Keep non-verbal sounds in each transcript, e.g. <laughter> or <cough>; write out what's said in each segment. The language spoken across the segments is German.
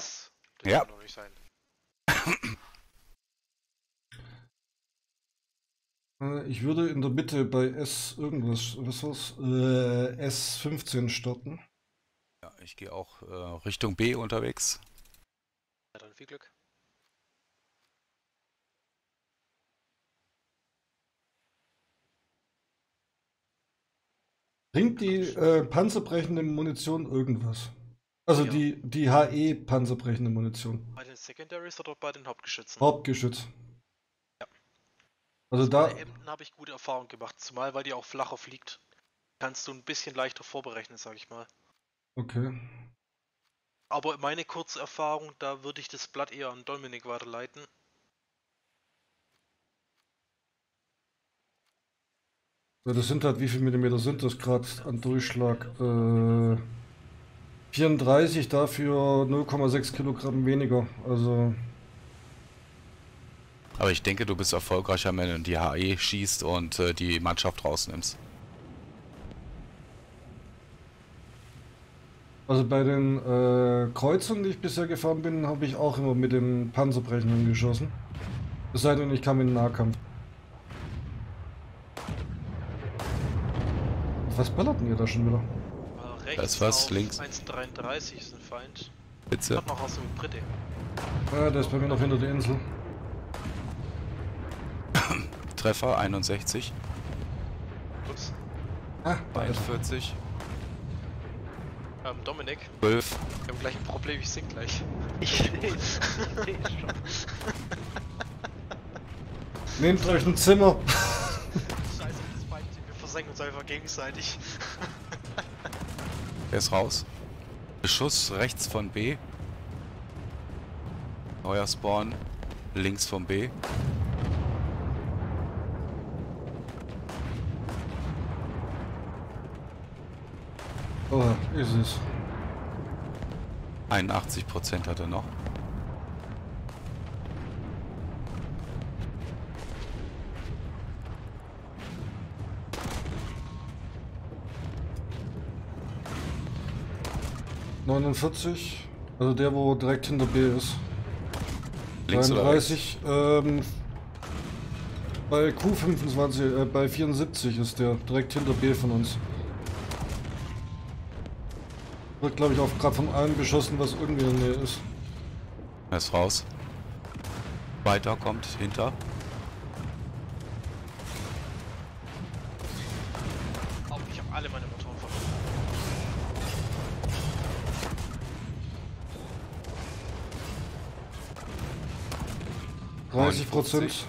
Was? Das Ja. kann doch nicht sein. Äh, Ich würde in der Mitte bei S irgendwas, was war's? Äh, S15 starten. Ja, ich gehe auch äh, Richtung B unterwegs. Ja, dann viel Glück. Bringt die äh, panzerbrechende Munition irgendwas? Also Ja. die, die HE panzerbrechende Munition. Bei den Secondaries oder bei den Hauptgeschützen? Hauptgeschütz. Ja. Also da, Bei Emden habe ich gute Erfahrungen gemacht, zumal weil die auch flacher fliegt. Kannst du ein bisschen leichter vorberechnen, sag ich mal. okay. Aber meine kurze Erfahrung, da würde ich das Blatt eher an Dominik weiterleiten. Ja, das sind halt, wie viel Millimeter sind das gerade an Durchschlag? Äh, 34, dafür 0,6 Kilogramm weniger. Also, Aber ich denke, du bist erfolgreicher, wenn du die HE schießt und äh, die Mannschaft rausnimmst. also bei den äh, Kreuzern, die ich bisher gefahren bin, habe ich auch immer mit den Panzerbrechenden geschossen. Es sei denn, ich kam in den Nahkampf. Was ballert denn ihr da schon wieder? Rechts ist was, auf links. 1,33 ist ein Feind. Bitte. Hat noch was mit Britte. Ah, der ist bei mir noch hinter der Insel. <coughs> Treffer 61, Ups. Ah, da ist er. 41, Ähm, Dominik, 12. wir haben gleich ein Problem, ich sing gleich. <laughs> Ich seh's. Ich seh's schon. Nehmt euch ein Zimmer. Scheiße, das Feind, wir versenken uns einfach gegenseitig. Der ist raus. Beschuss rechts von B. Neuer Spawn links von B. Oh, ist es. 81% hat er noch. Neunundvierzig. Also der, wo direkt hinter B ist. Links oder rechts? 33. Ähm, bei Q25, äh, bei 74 ist der direkt hinter B von uns. Wird, glaube ich, auch gerade von allen beschossen, was irgendwie in der Nähe ist. Er ist raus. Weiter kommt hinter. Oh, ich habe alle meine Motoren verloren. Dreißig Prozent. 59.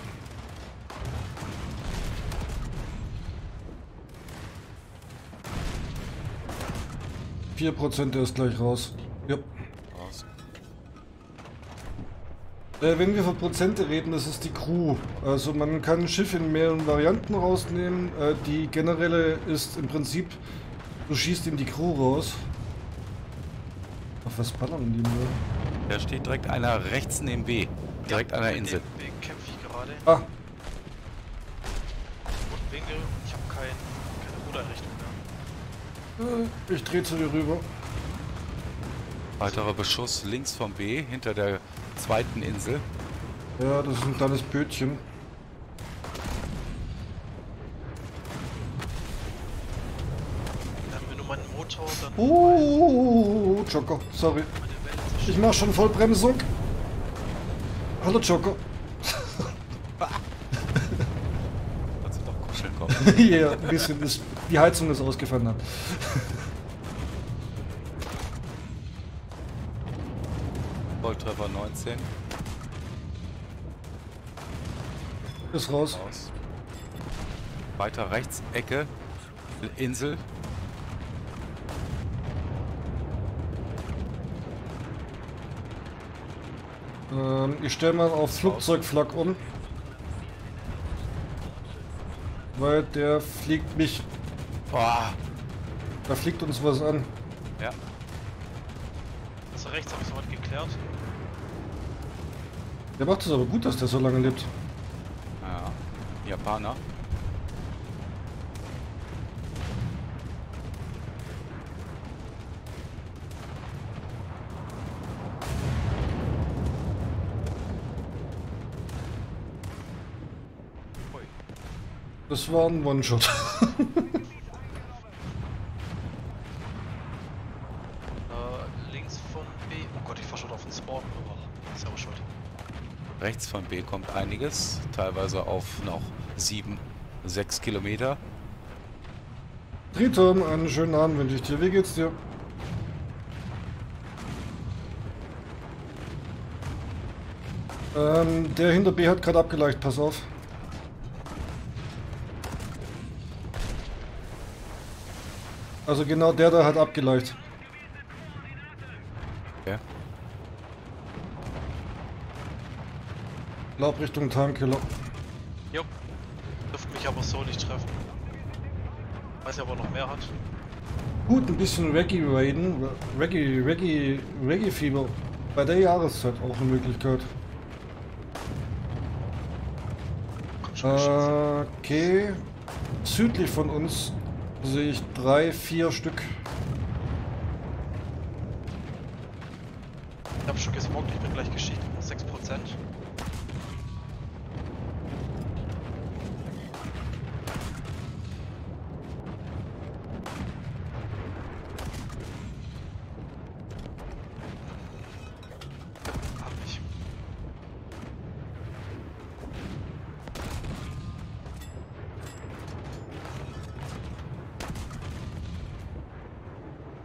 Vier Prozent, der ist gleich raus. Ja. Raus. Äh, wenn wir von Prozente reden, das ist die Crew. Also man kann ein Schiff in mehreren Varianten rausnehmen. Äh, die generelle ist im Prinzip, du schießt ihm die Crew raus. Auf was ballern die nur? Da steht direkt einer rechts neben B. Direkt an der Insel. dem Weg kämpfe ich gerade. Ah, Und Winkel, ich habe kein, keine Ruderrichtung mehr. äh, ich drehe zu dir rüber. Weiterer Beschuss links von B hinter der zweiten Insel. Ja, das ist ein kleines Bötchen. Dann haben wir nur meinen Motor, dann Oh, Joker, sorry. meine Welle Ich mach schon Vollbremsung. Hallo Joker. Kannst du doch kuscheln kommen. <laughs> Ja, ein bisschen ist, die Heizung ist ausgefallen. Hat. Volltreffer 19. Ist raus. Raus. Weiter rechts, Ecke, Insel. Ähm, ich stelle mal auf Flugzeugflak um. Weil der fliegt mich. Boah. Da fliegt uns was an. Ja. Also rechts habe ich soweit geklärt. Der macht es aber gut, dass der so lange lebt. ja. Japaner. Das war ein One-Shot. <laughs> Äh, links von B. Oh Gott, ich fahr schon auf den Spawn rüber. Ist ja auch schuld. Rechts von B kommt einiges, teilweise auf noch 7, 6 Kilometer. Triton, einen schönen Abend wünsche ich dir. Wie geht's dir? Ähm, der hinter B hat gerade abgeleicht, pass auf. Also genau der da hat abgeleicht. Ja. Glaub Richtung Timekiller. Jo. Dürfte mich aber so nicht treffen. Weiß ja, ob er noch mehr hat. Gut, ein bisschen Reggae raiden. Reggae, Reggae, Reggae Fieber. Bei der Jahreszeit auch eine Möglichkeit. Komm schon, Okay. Südlich von uns sehe ich drei, vier Stück. Ich hab schon gesmoggt, ich bin gleich Geschichte. 6%.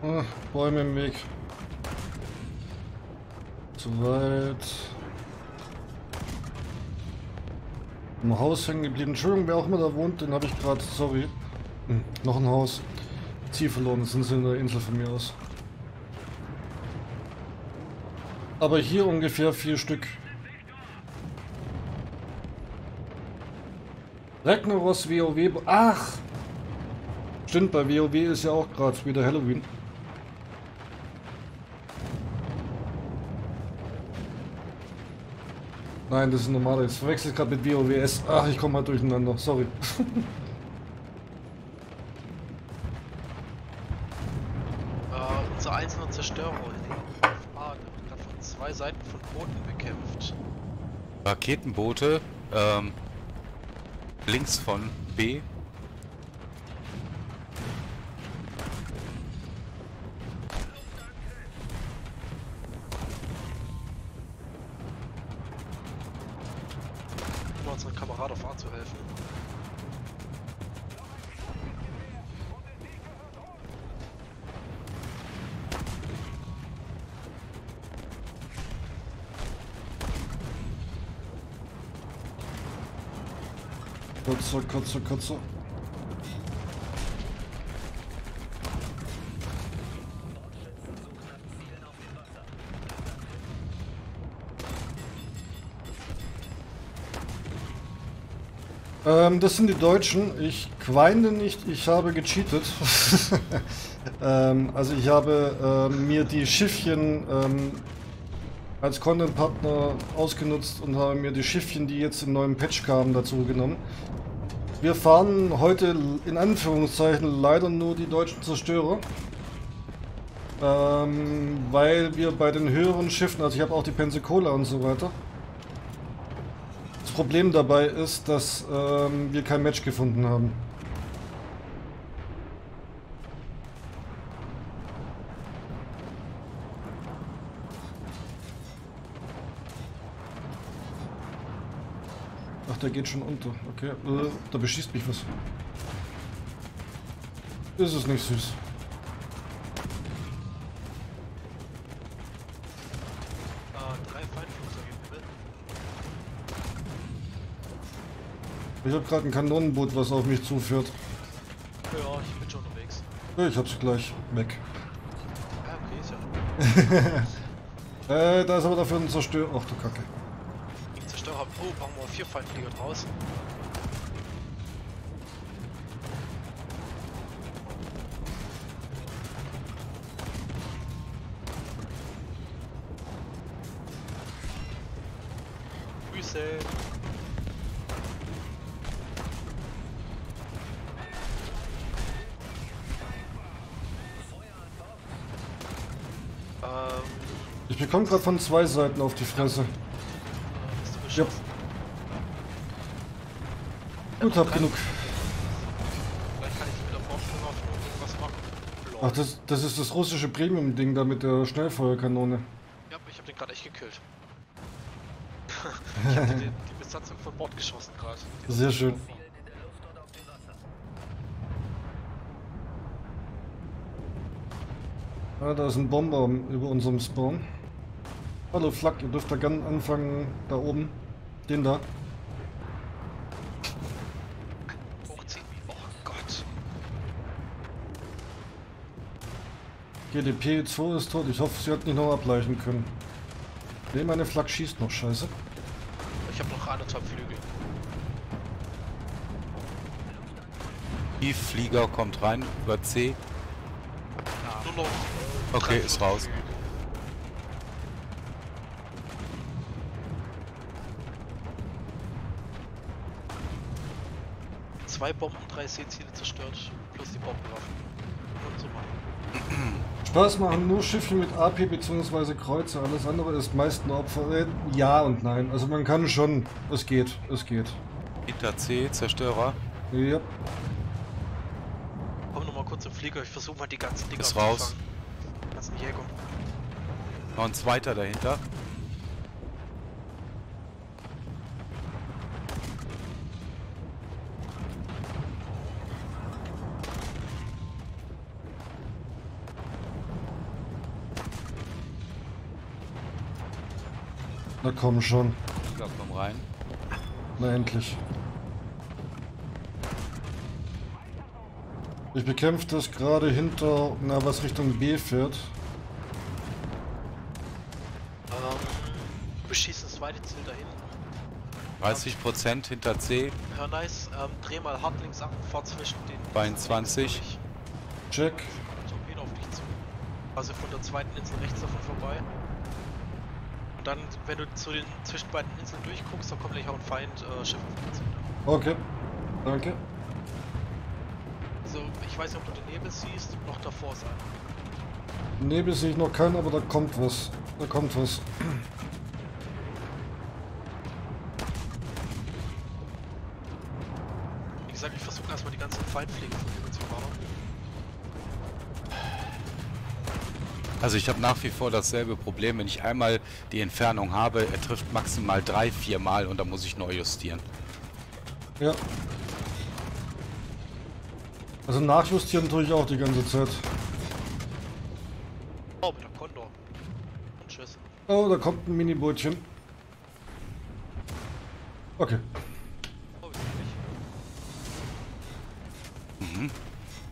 Ah, Bäume im Weg. Zu weit. Im Haus hängen geblieben. Entschuldigung, wer auch immer da wohnt, den habe ich gerade. Sorry. Hm, noch ein Haus. Ziel verloren, sind sie in der Insel von mir aus. Aber hier ungefähr vier Stück. Ragnaros WoW. Ach! Stimmt, bei WoW ist ja auch gerade wieder Halloween. Nein, das ist ein normaler. Verwechsel ich gerade mit WoWS. Ach, ich komme mal durcheinander. Sorry. <laughs> Äh, unser einzelner Zerstörer auf A wird gerade von zwei Seiten von Booten bekämpft. Raketenboote, ähm, links von B. Kurzer, kurzer, kurzer. Ähm, das sind die Deutschen. Ich weine nicht, ich habe gecheatet. <laughs> ähm, also ich habe ähm, mir die Schiffchen ähm, als Content-Partner ausgenutzt und habe mir die Schiffchen, die jetzt im neuen Patch kamen, dazu genommen. Wir fahren heute in Anführungszeichen leider nur die deutschen Zerstörer. Ähm, weil wir bei den höheren Schiffen, also ich habe auch die Pensacola und so weiter. Das Problem dabei ist, dass ähm, wir kein Match gefunden haben. Der geht schon unter. Okay, äh, da beschießt mich was. Ist es nicht süß. Äh. Ich habe gerade ein Kanonenboot, was auf mich zuführt. Ja, ich bin schon unterwegs. Ich hab's gleich weg. Ja, okay, ist ja. <laughs> Äh, da ist aber dafür ein Zerstörer. Ach du Kacke. Oh, machen wir vier Feindflieger draus. Grüße. Ähm, Ich bekomme gerade von zwei Seiten auf die Fresse. du Ja. Gut, hab genug. Vielleicht kann ich mit der Porsche irgendwas machen. Ach, das, das ist das russische Premium-Ding da mit der Schnellfeuerkanone. Ja, ich hab den gerade echt gekillt. <laughs> ich hab die, die Besatzung von Bord geschossen gerade. Sehr schön. Ah, da ist ein Bomber über unserem Spawn. Hallo Flak, ihr dürft da gern anfangen, da oben. Den da. GDP 2 ist tot. Ich hoffe, sie hat nicht noch ableichen können. Ne, meine Flak schießt noch, scheiße. Ich habe noch anderthalb Flügel. Tiefflieger kommt rein über C. Nur noch. Okay, ist raus. Zwei Bomben, drei Seeziele zerstört, plus die Bombenwaffen. Und so machen. <clears throat> Spaß machen nur Schiffe mit AP bzw. Kreuzer. Alles andere ist meist ein Opfer. Äh, Ja und nein. Also man kann schon. Es geht. Es geht. Hinter C, Zerstörer. Ja. Komm noch mal kurz im Flieger, ich versuche mal die ganzen Dinger Ist raus. ganzen Jäger. Noch ein zweiter dahinter. Na komm schon. Flieger kommen rein. Na endlich. Ich bekämpfe das gerade hinter, na was Richtung B fährt. Ähm, beschießen das zweite Ziel da hinten. 30% hinter C. Hör nice, ähm, dreh mal hart links ab, fahr zwischen den 22. durch. Check. Torpedo auf dich zu. Also von der zweiten Insel rechts davon vorbei. Und dann, wenn du zu den zwischen beiden Inseln durchguckst, dann kommt gleich auch ein Feind äh, Schiff auf dich zu. Okay. Danke. Also ich weiß nicht, ob du den Nebel siehst, noch davor sein. Nebel sehe ich noch keinen, aber da kommt was. Da kommt was. Wie gesagt, ich versuche erstmal die ganzen Feindfliegen vorüber Also ich habe nach wie vor dasselbe Problem. Wenn ich einmal die Entfernung habe, er trifft maximal drei, vier Mal und dann muss ich neu justieren. Ja. Also nachjustieren tue ich auch die ganze Zeit. Oh, mit der Condor. Und tschüss. Oh, da kommt ein Minibootchen. Okay. Oh, ist nicht.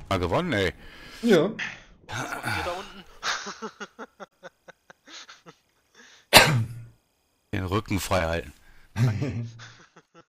Mal gewonnen, ey. Ja. Was macht ihr da unten? <coughs> Den Rücken frei halten. <laughs>